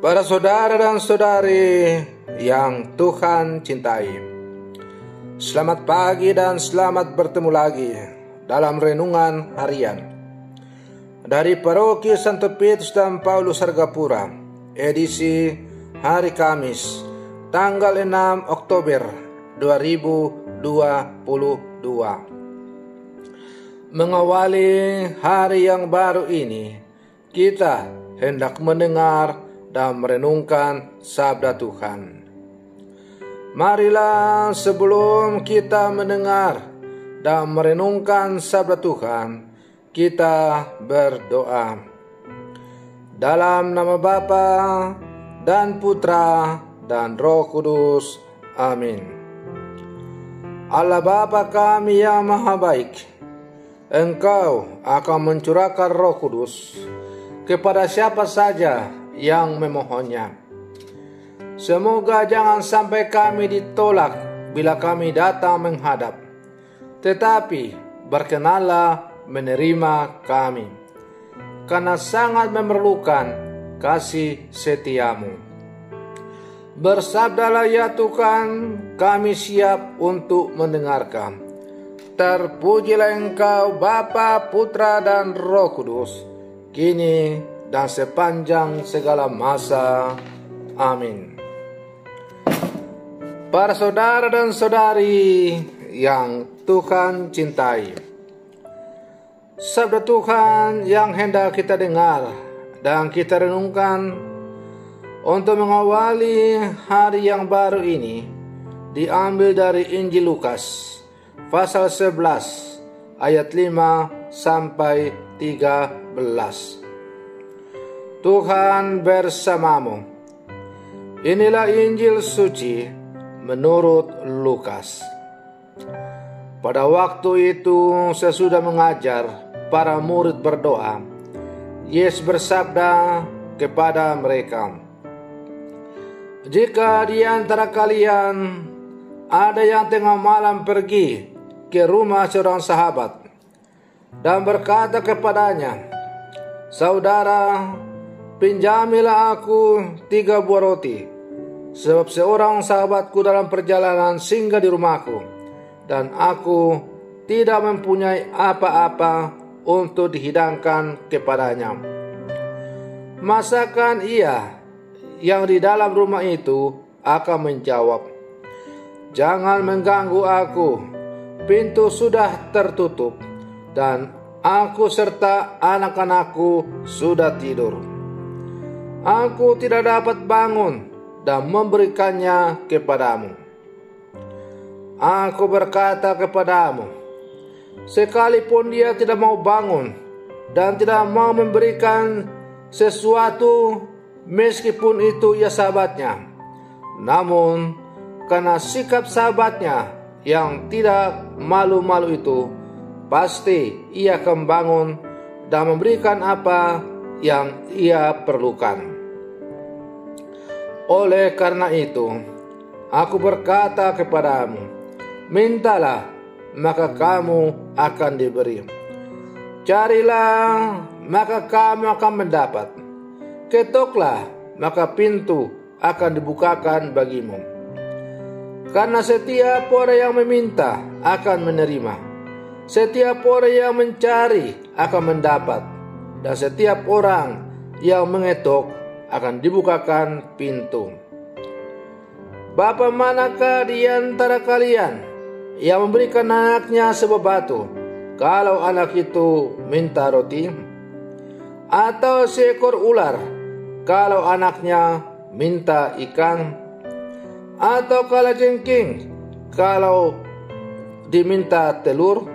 Para saudara dan saudari yang Tuhan cintai, selamat pagi dan selamat bertemu lagi dalam renungan harian dari Paroki Santo Petrus dan Paulus Hargapura, edisi hari Kamis, tanggal 6 Oktober 2022. Mengawali hari yang baru ini, kita hendak mendengar dan merenungkan sabda Tuhan. Marilah sebelum kita mendengar dan merenungkan sabda Tuhan, kita berdoa. Dalam nama Bapa dan Putra dan Roh Kudus. Amin. Allah Bapa kami yang maha baik, Engkau akan mencurahkan roh kudus kepada siapa saja yang memohonnya. Semoga jangan sampai kami ditolak bila kami datang menghadap, tetapi berkenanlah menerima kami, karena sangat memerlukan kasih setiamu. Bersabdalah ya Tuhan, kami siap untuk mendengarkan. Terpujilah Engkau Bapa, Putra, dan Roh Kudus, kini dan sepanjang segala masa. Amin. Para saudara dan saudari yang Tuhan cintai, sabda Tuhan yang hendak kita dengar dan kita renungkan untuk mengawali hari yang baru ini diambil dari Injil Lukas pasal 11 ayat 5 sampai 13. Tuhan bersamamu. Inilah Injil suci menurut Lukas. Pada waktu itu sesudah mengajar para murid berdoa, Yesus bersabda kepada mereka, Jika di antara kalian ada yang tengah malam pergi ke rumah seorang sahabat dan berkata kepadanya, Saudara, Pinjamilah aku tiga buah roti, sebab seorang sahabatku dalam perjalanan singgah di rumahku, dan aku tidak mempunyai apa-apa untuk dihidangkan kepadanya. Masakan ia yang di dalam rumah itu akan menjawab, Jangan mengganggu aku, pintu sudah tertutup, dan aku serta anak-anakku sudah tidur aku tidak dapat bangun dan memberikannya kepadamu. Aku berkata kepadamu, sekalipun dia tidak mau bangun dan tidak mau memberikan sesuatu meskipun itu ya sahabatnya. Namun karena sikap sahabatnya yang tidak malu-malu itu, pasti ia akan bangun dan memberikan apa yang ia perlukan. Oleh karena itu, aku berkata kepadamu, mintalah, maka kamu akan diberi. Carilah, maka kamu akan mendapat. Ketoklah, maka pintu akan dibukakan bagimu. Karena setiap orang yang meminta akan menerima. Setiap orang yang mencari akan mendapat. Dan setiap orang yang mengetok akan dibukakan pintu. Bapa manakah di antara kalian yang memberikan anaknya sebuah batu kalau anak itu minta roti? Atau seekor ular kalau anaknya minta ikan? Atau kala jengking kalau diminta telur?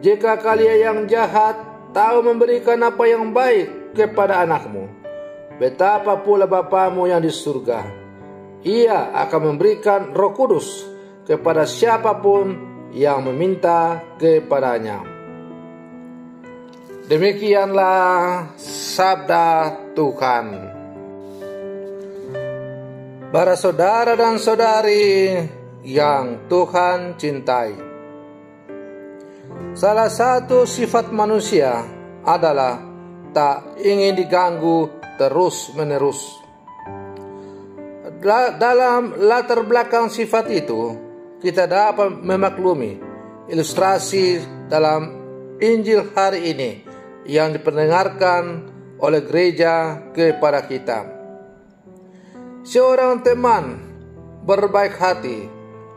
Jika kalian yang jahat tahu memberikan apa yang baik kepada anakmu, betapa pula Bapamu yang di surga. Ia akan memberikan roh kudus kepada siapa pun yang meminta kepadanya. Demikianlah sabda Tuhan. Para saudara dan saudari yang Tuhan cintai. Salah satu sifat manusia adalah tak ingin diganggu terus-menerus. Dalam latar belakang sifat itu, kita dapat memaklumi ilustrasi dalam Injil hari ini yang diperdengarkan oleh gereja kepada kita. Seorang teman berbaik hati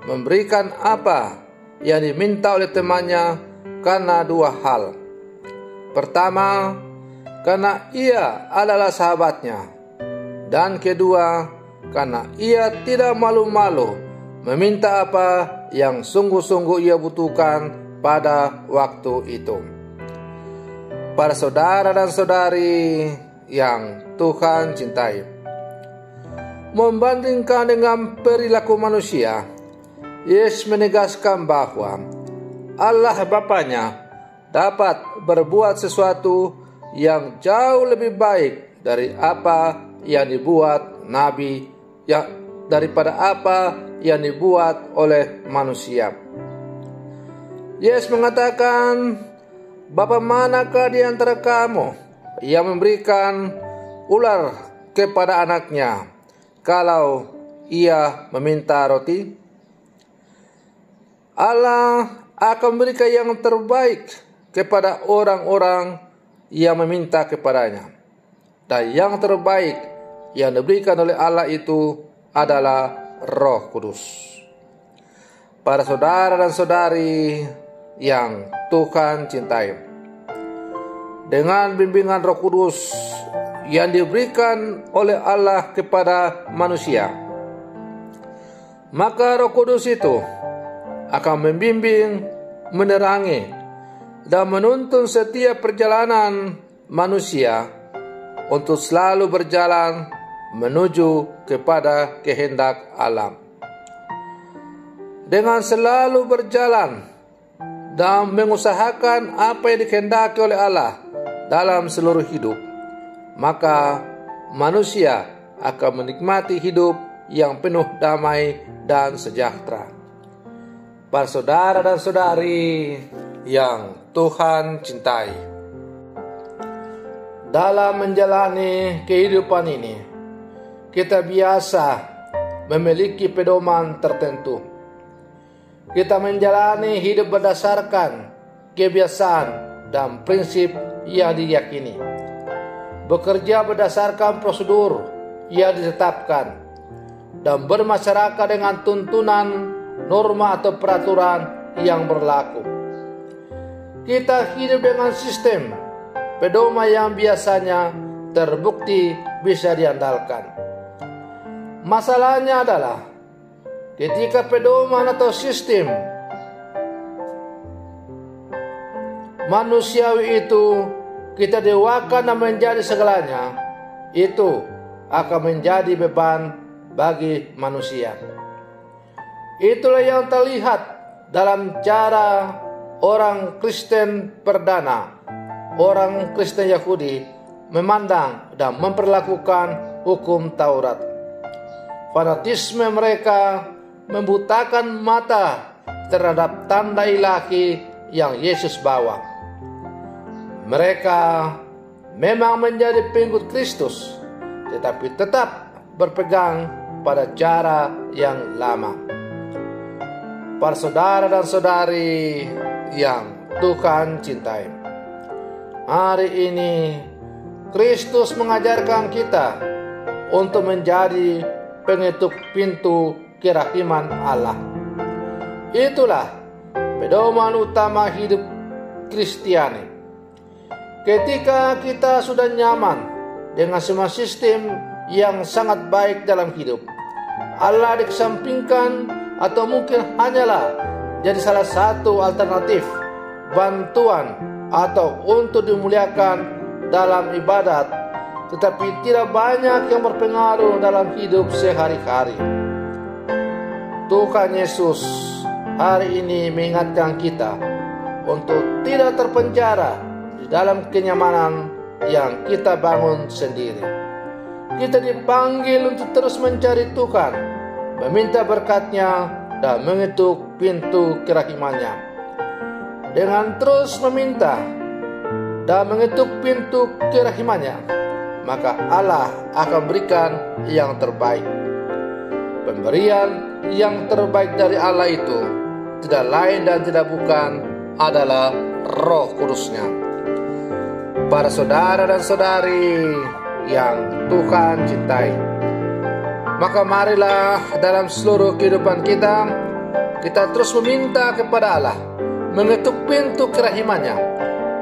memberikan apa yang diminta oleh temannya karena dua hal. Pertama, karena ia adalah sahabatnya, dan kedua, karena ia tidak malu-malu meminta apa yang sungguh-sungguh ia butuhkan pada waktu itu. Para saudara dan saudari yang Tuhan cintai, membandingkan dengan perilaku manusia, Yesus menegaskan bahwa Allah Bapaknya dapat berbuat sesuatu yang jauh lebih baik dari apa yang dibuat nabi ya daripada apa yang dibuat oleh manusia. Yesus mengatakan, Bapa manakah di antara kamu yang memberikan ular kepada anaknya kalau ia meminta roti? Allah akan memberikan yang terbaik kepada orang-orang yang meminta kepadanya. Dan yang terbaik yang diberikan oleh Allah itu adalah Roh Kudus. Para saudara dan saudari yang Tuhan cintai. Dengan bimbingan Roh Kudus yang diberikan oleh Allah kepada manusia, maka Roh Kudus itu akan membimbing, menerangi, dan menuntun setiap perjalanan manusia untuk selalu berjalan menuju kepada kehendak alam. Dengan selalu berjalan dan mengusahakan apa yang dikehendaki oleh Allah dalam seluruh hidup, maka manusia akan menikmati hidup yang penuh damai dan sejahtera. Para saudara dan saudari yang Tuhan cintai, dalam menjalani kehidupan ini, kita biasa memiliki pedoman tertentu. Kita menjalani hidup berdasarkan kebiasaan dan prinsip yang diyakini. Bekerja berdasarkan prosedur yang ditetapkan dan bermasyarakat dengan tuntunan norma atau peraturan yang berlaku. Kita hidup dengan sistem pedoman yang biasanya terbukti bisa diandalkan. Masalahnya adalah ketika pedoman atau sistem manusiawi itu kita dewakan dan menjadi segalanya, itu akan menjadi beban bagi manusia. Itulah yang terlihat dalam cara orang Kristen perdana, orang Kristen Yahudi memandang dan memperlakukan hukum Taurat. Fanatisme mereka membutakan mata terhadap tanda ilahi yang Yesus bawa. Mereka memang menjadi pengikut Kristus, tetapi tetap berpegang pada cara yang lama. Para saudara dan saudari yang Tuhan cintai, hari ini Kristus mengajarkan kita untuk menjadi pengetuk pintu kerahiman Allah. Itulah pedoman utama hidup Kristiani. Ketika kita sudah nyaman dengan semua sistem yang sangat baik dalam hidup, Allah dikesampingkan atau mungkin hanyalah jadi salah satu alternatif bantuan atau untuk dimuliakan dalam ibadat tetapi tidak banyak yang berpengaruh dalam hidup sehari-hari. Tuhan Yesus hari ini mengingatkan kita untuk tidak terpenjara di dalam kenyamanan yang kita bangun sendiri. Kita dipanggil untuk terus mencari Tuhan, meminta berkatnya, dan mengetuk pintu kerahimannya. Dengan terus meminta dan mengetuk pintu kerahimannya, maka Allah akan berikan yang terbaik. Pemberian yang terbaik dari Allah itu tidak lain dan tidak bukan adalah roh kudusnya. Para saudara dan saudari yang Tuhan cintai. Maka marilah dalam seluruh kehidupan kita, kita terus meminta kepada Allah, mengetuk pintu kerahimannya.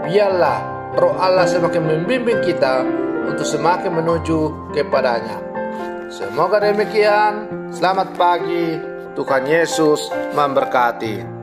Biarlah roh Allah semakin membimbing kita untuk semakin menuju kepadanya. Semoga demikian. Selamat pagi. Tuhan Yesus memberkati.